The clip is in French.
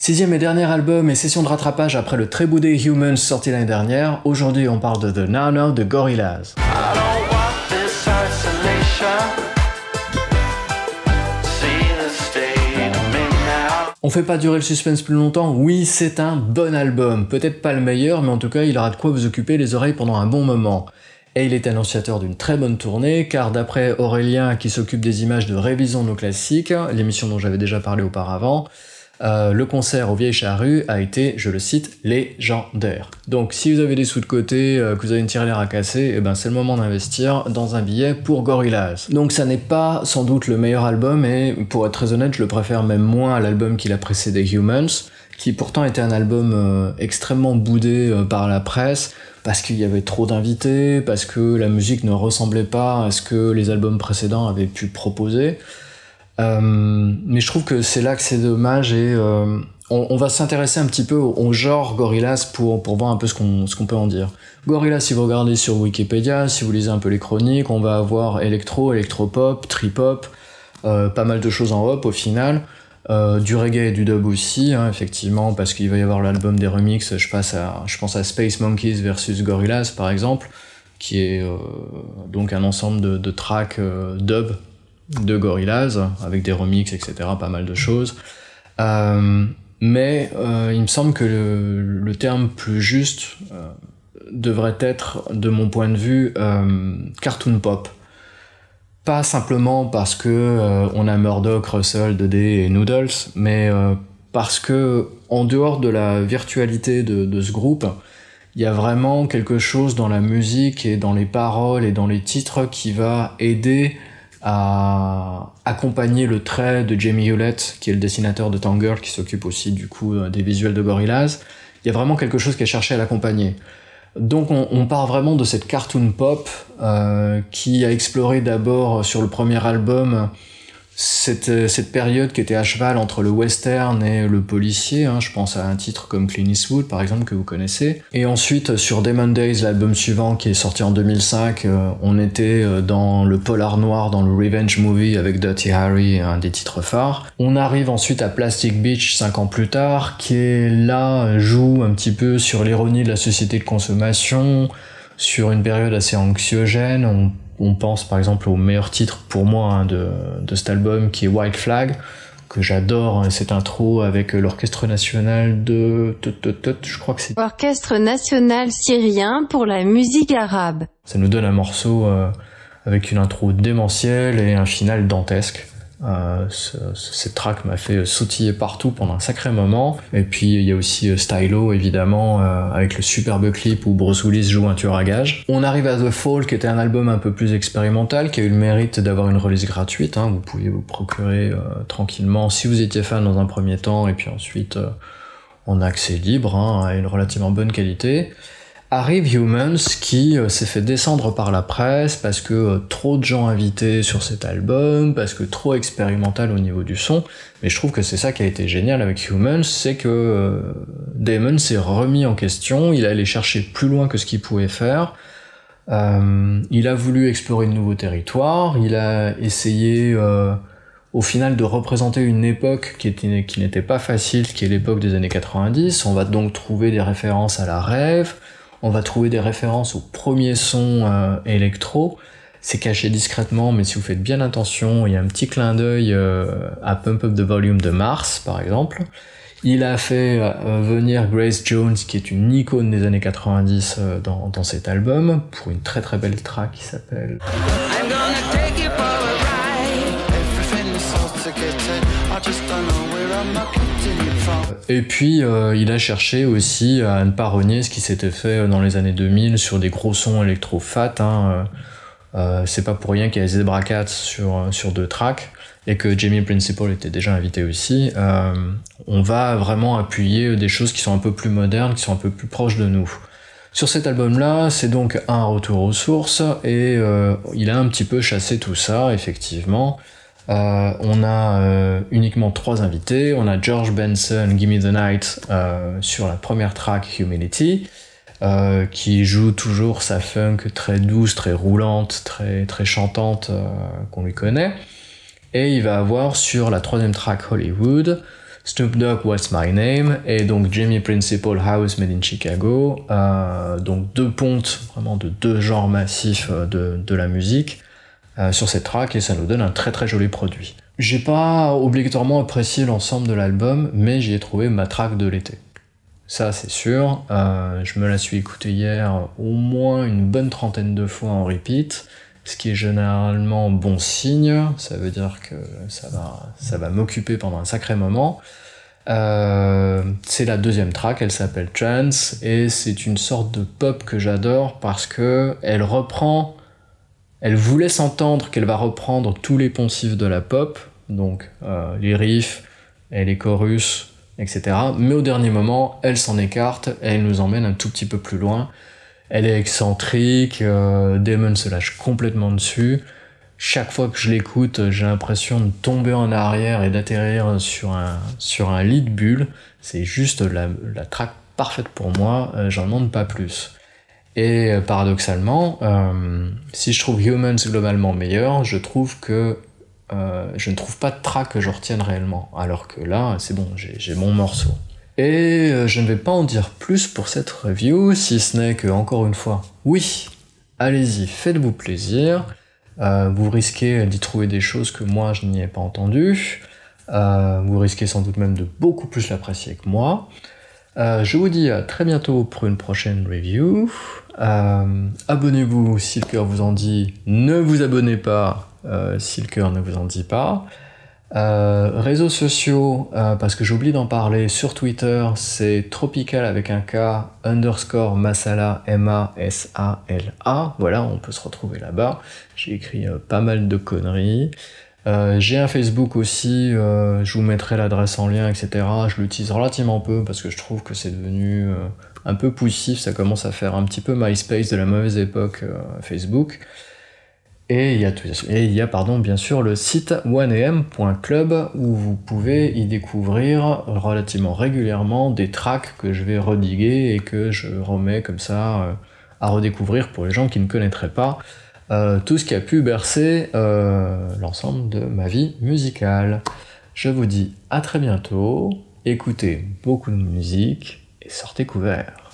Sixième et dernier album et session de rattrapage après le très boudé Humans sorti l'année dernière. Aujourd'hui, on parle de The Now Now de Gorillaz. On fait pas durer le suspense plus longtemps, oui c'est un bon album, peut-être pas le meilleur, mais en tout cas il aura de quoi vous occuper les oreilles pendant un bon moment. Et il est annonciateur d'une très bonne tournée, car d'après Aurélien qui s'occupe des images de révision de nos classiques, l'émission dont j'avais déjà parlé auparavant, euh, le concert au Vieille Charrue a été, je le cite, légendaire. Donc si vous avez des sous de côté, euh, que vous avez une tirelire à casser, eh ben, c'est le moment d'investir dans un billet pour Gorillaz. Donc ça n'est pas sans doute le meilleur album, et pour être très honnête, je le préfère même moins à l'album qui l'a précédé Humans, qui pourtant était un album euh, extrêmement boudé par la presse, parce qu'il y avait trop d'invités, parce que la musique ne ressemblait pas à ce que les albums précédents avaient pu proposer. Euh, mais je trouve que c'est là que c'est dommage et euh, on, va s'intéresser un petit peu au, genre Gorillaz pour, pour voir un peu ce qu'on qu'on peut en dire. Gorillaz, si vous regardez sur Wikipédia, si vous lisez un peu les chroniques, on va avoir électro, électropop, trip-hop, euh, pas mal de choses en hop au final. Du reggae et du dub aussi, hein, effectivement, parce qu'il va y avoir l'album des remixes, je, pense à Space Monkeys versus Gorillaz par exemple, qui est donc un ensemble de, de tracks dub de Gorillaz, avec des remixes, etc., pas mal de choses. Euh, mais euh, il me semble que le, terme plus juste euh, devrait être, de mon point de vue, cartoon pop. Pas simplement parce que on a Murdoch, Russell, Dedé et Noodles, mais parce que en dehors de la virtualité de ce groupe, il y a vraiment quelque chose dans la musique et dans les paroles et dans les titres qui va aider à accompagner le trait de Jamie Hewlett, qui est le dessinateur de Tangirl, qui s'occupe aussi du coup euh, des visuels de Gorillaz. Il y a vraiment quelque chose qui est cherché à l'accompagner. Donc on, part vraiment de cette cartoon pop euh, qui a exploré d'abord sur le premier album cette, euh, cette, période qui était à cheval entre le western et le policier, hein, je pense à un titre comme Clint Eastwood par exemple que vous connaissez. Et ensuite sur Demon Days, l'album suivant qui est sorti en 2005, euh, on était euh, dans le polar noir, dans le revenge movie avec Dirty Harry, un des titres phares. On arrive ensuite à Plastic Beach cinq ans plus tard, qui est là, joue un petit peu sur l'ironie de la société de consommation, sur une période assez anxiogène, on on pense par exemple au meilleur titre pour moi hein, de, cet album qui est White Flag, que j'adore, hein, cette intro avec l'orchestre national de... Je crois que c'est... Orchestre national syrien pour la musique arabe. Ça nous donne un morceau euh, avec une intro démentielle et un final dantesque. Euh, cette track m'a fait sautiller partout pendant un sacré moment. Et puis il y a aussi euh, Stylo évidemment euh, avec le superbe clip où Bruce Willis joue un tueur à gage. On arrive à The Fall qui était un album un peu plus expérimental qui a eu le mérite d'avoir une release gratuite. Hein. Vous pouviez vous procurer tranquillement si vous étiez fan dans un premier temps et puis ensuite en accès libre hein, à une relativement bonne qualité. Arrive Humans qui euh, s'est fait descendre par la presse parce que euh, trop de gens invités sur cet album, parce que trop expérimental au niveau du son. Mais je trouve que c'est ça qui a été génial avec Humans, c'est que euh, Damon s'est remis en question, il allé chercher plus loin que ce qu'il pouvait faire. il a voulu explorer de nouveaux territoires, il a essayé au final de représenter une époque qui, qui n'était pas facile, qui est l'époque des années 90. On va donc trouver des références à la rêve, on va trouver des références au premier son euh, électro. C'est caché discrètement, mais si vous faites bien attention, il y a un petit clin d'œil euh, à Pump Up the Volume de Mars, par exemple. Il a fait euh, venir Grace Jones, qui est une icône des années 90 dans, dans, cet album, pour une très très belle track qui s'appelle... Et puis euh, il a cherché aussi à ne pas renier ce qui s'était fait dans les années 2000 sur des gros sons électro-fat. Hein. Euh, euh, c'est pas pour rien qu'il y a Zebra Cat sur, sur deux tracks et que Jamie Principal était déjà invité aussi. on va vraiment appuyer des choses qui sont un peu plus modernes, qui sont un peu plus proches de nous. Sur cet album-là, c'est donc un retour aux sources et il a un petit peu chassé tout ça, effectivement. Euh, on a euh, uniquement trois invités. On a George Benson, Gimme the Night euh, sur la première track Humility, qui joue toujours sa funk très douce, très roulante, très très chantante qu'on lui connaît. Et il va avoir sur la troisième track Hollywood Snoop Dogg, What's My Name, et donc Jamie Principal, House Made in Chicago, donc deux pontes vraiment de deux genres massifs euh, de, la musique euh, sur cette track, et ça nous donne un très très joli produit. J'ai pas obligatoirement apprécié l'ensemble de l'album, mais j'y ai trouvé ma track de l'été. Ça c'est sûr, je me la suis écoutée hier au moins une bonne trentaine de fois en repeat, ce qui est généralement bon signe, ça veut dire que ça va, ça va m'occuper pendant un sacré moment. Euh, c'est la deuxième track, elle s'appelle Trance, et c'est une sorte de pop que j'adore parce que elle reprend, elle vous laisse entendre qu'elle va reprendre tous les poncifs de la pop, donc euh, les riffs et les chorus, etc. Mais au dernier moment, elle s'en écarte et elle nous emmène un tout petit peu plus loin. Elle est excentrique, euh, Damon se lâche complètement dessus. Chaque fois que je l'écoute, j'ai l'impression de tomber en arrière et d'atterrir sur un, sur un lit de bulle. C'est juste la, la track parfaite pour moi, euh, j'en demande pas plus. Et euh, paradoxalement, euh, si je trouve Humans globalement meilleur, je trouve que je ne trouve pas de track que je retienne réellement. Alors que là, c'est bon, j'ai mon morceau. Et euh, je ne vais pas en dire plus pour cette review, si ce n'est que, encore une fois, oui, allez-y, faites-vous plaisir. Euh, vous risquez d'y trouver des choses que moi je n'y ai pas entendues. Euh, vous risquez sans doute même de beaucoup plus l'apprécier que moi. Je vous dis à très bientôt pour une prochaine review. Abonnez-vous si le cœur vous en dit. Ne vous abonnez pas si le cœur ne vous en dit pas. Euh, réseaux sociaux, euh, parce que j'oublie d'en parler, sur Twitter, c'est tropical avec un K, underscore masala, M-A-S-A-L-A. Voilà, on peut se retrouver là-bas. J'ai écrit euh, pas mal de conneries. J'ai un Facebook aussi, je vous mettrai l'adresse en lien, etc. Je l'utilise relativement peu parce que je trouve que c'est devenu un peu poussif, ça commence à faire un petit peu MySpace de la mauvaise époque Facebook. Et il y a, pardon, bien sûr le site oneam.club où vous pouvez y découvrir relativement régulièrement des tracks que je vais rediguer et que je remets comme ça euh, à redécouvrir pour les gens qui ne connaîtraient pas euh, tout ce qui a pu bercer euh, l'ensemble de ma vie musicale. Je vous dis à très bientôt, écoutez beaucoup de musique et sortez couverts.